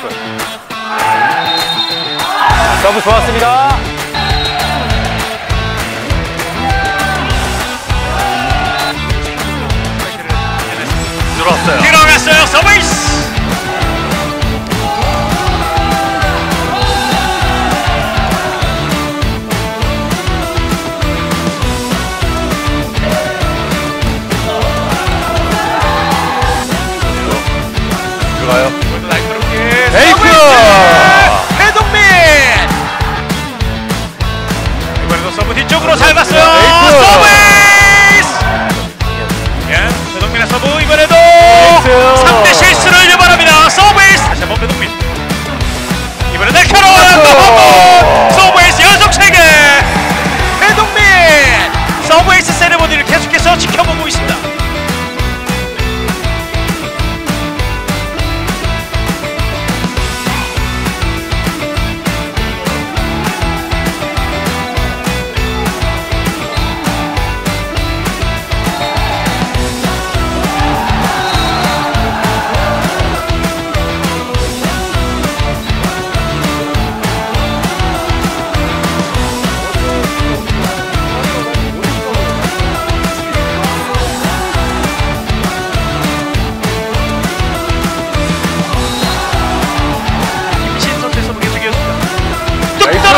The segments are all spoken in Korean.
서브. 서브 좋았습니다. 들어왔어요. 들어갔어요. 서브이스. 들어가요. 그리고 뒤쪽으로 잘 봤어요. 서브에이스! 예, 배동민의 서브 이번에도 상대 실수를 유발합니다. 서비스 다시 한번 배동민. 이번에는 캐롤! 한번 서비스 연속 3개! 배동민! 서브에이스 세레모니를 계속해서 지켜보고 있습니다.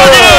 Oh,